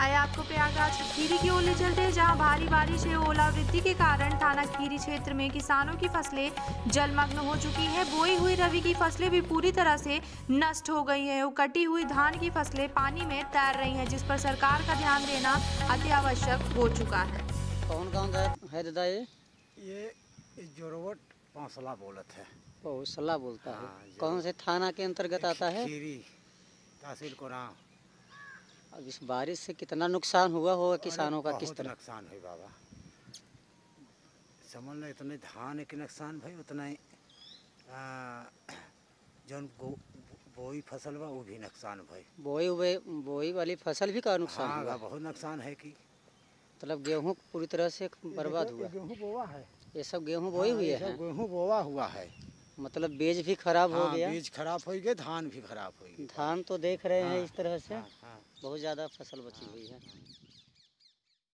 आपको प्रयागराज के खीरी की ओर ले चलते हैं जहाँ भारी बारिश है। ओलावृष्टि के कारण थाना खीरी क्षेत्र में किसानों की फ़सलें जलमग्न हो चुकी है। बोई हुई रबी की फ़सलें भी पूरी तरह से नष्ट हो गई हैं। और कटी हुई धान की फ़सलें पानी में तैर रही हैं जिस पर सरकार का ध्यान देना अति आवश्यक हो चुका है। कौन कौन सा है दादा ये? ये जोरवट पांसला बोलत है। सलाह बोलता हाँ, है कौन से थाना के अंतर्गत आता है? खीरी तहसील कोराम अब इस बारिश से कितना नुकसान हुआ होगा किसानों का किस तरह? नुकसान है बाबा। समझ लो इतने धान के नुकसान भाई उतना ही गो- बोई फ़सल बा वो भी नुकसान भाई। बोई हुए बोई वाली फ़सल भी का नुकसान हाँ हुआ? बहुत नुकसान है कि। मतलब गेहूँ पूरी तरह से बर्बाद हुआ? गेहूँ बोवा है। ये सब गेहूँ बोई हुई हाँ, है? गेहूँ बोवा हुआ है। मतलब बीज भी खराब हो हाँ, गया। बीज खराब हो गया धान भी खराब हो गया। धान तो देख रहे हैं हाँ, इस तरह से। हाँ, हाँ। बहुत ज़्यादा फ़सल बची हुई है।